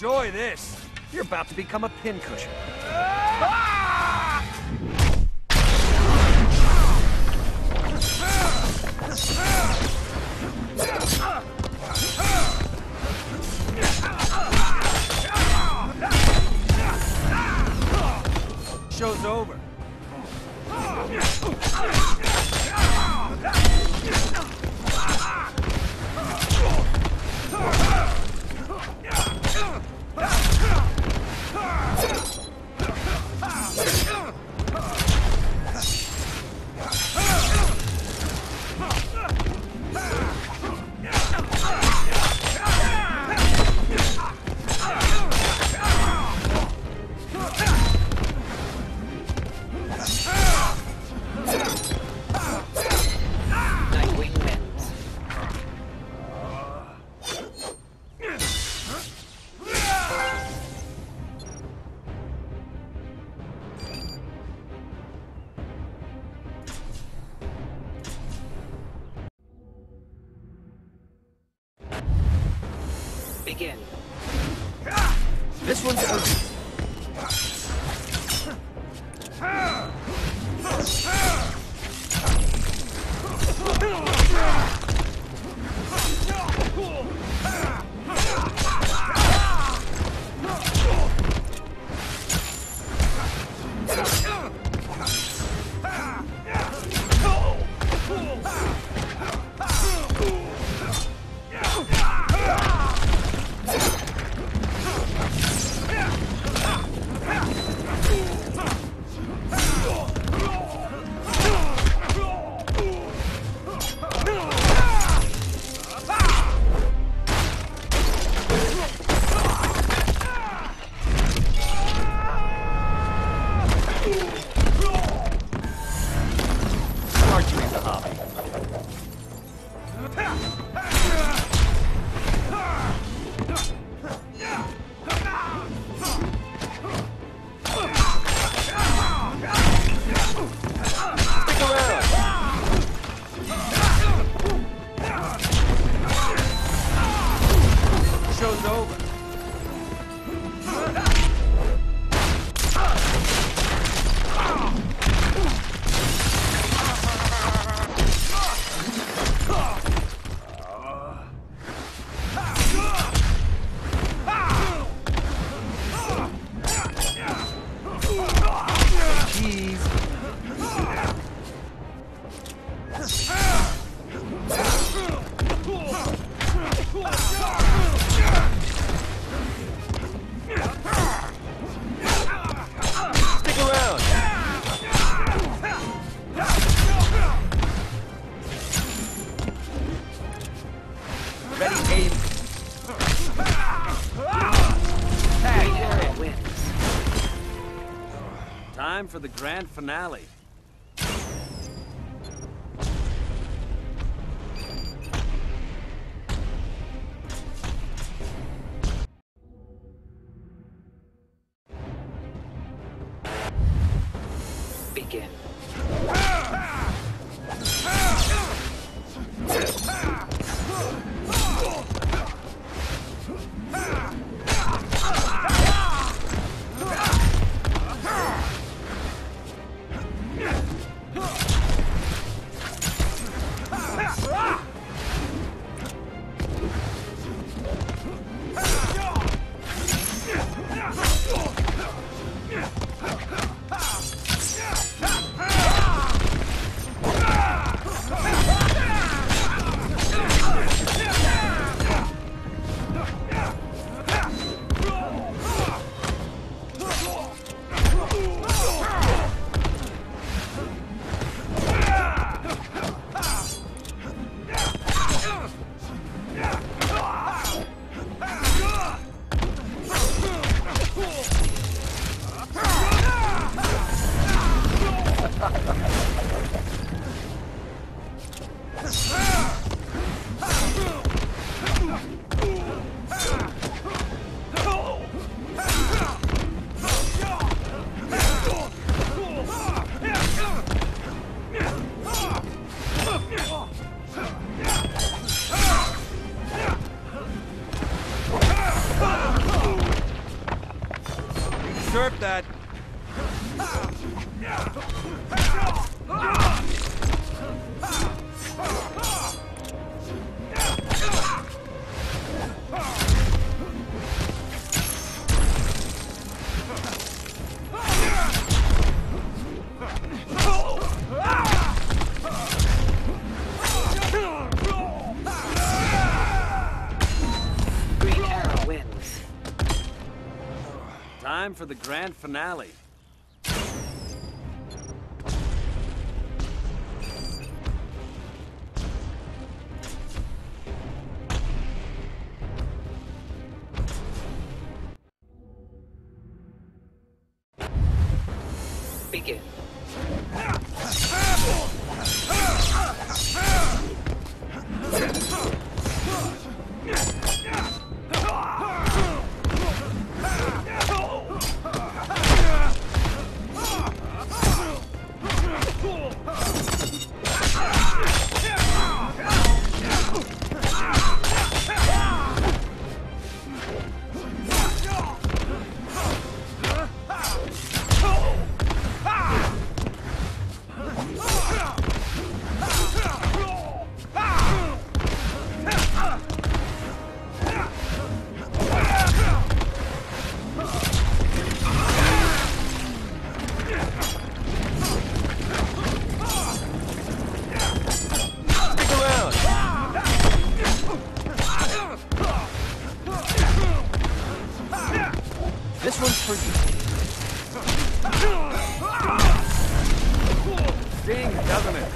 Enjoy this. You're about to become a pincushion. Ah! grand finale. Time for the grand finale. This one's for you. Stings, doesn't it?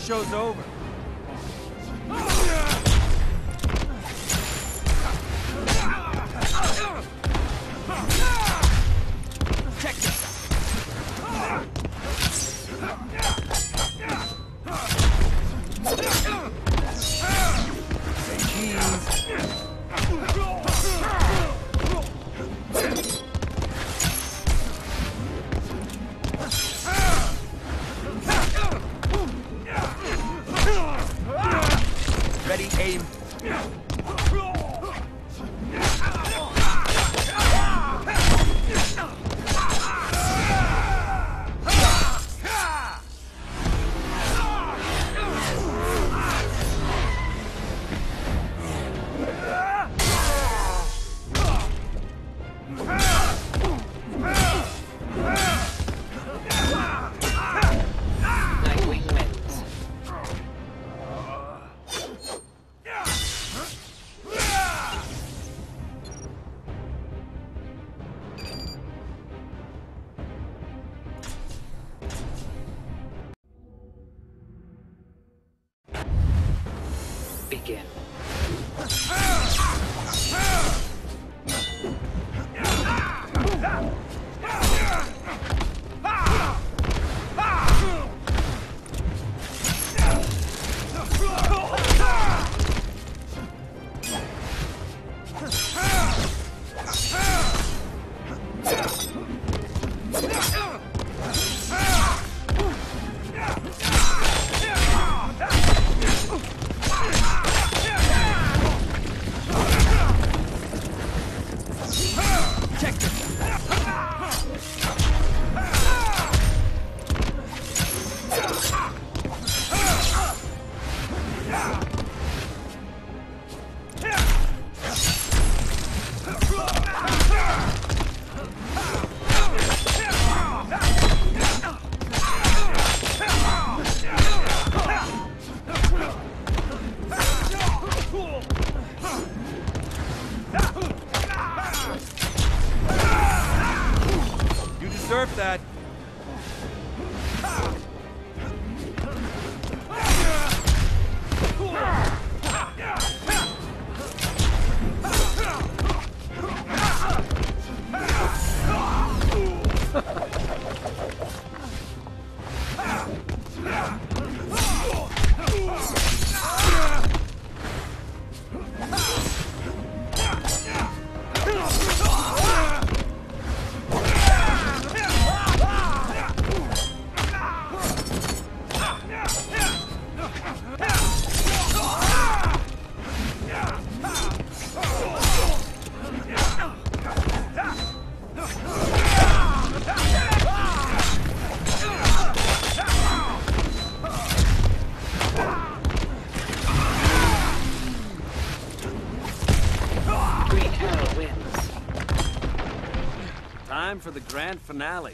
Show's over. deserve that. The grand finale.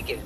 Begin.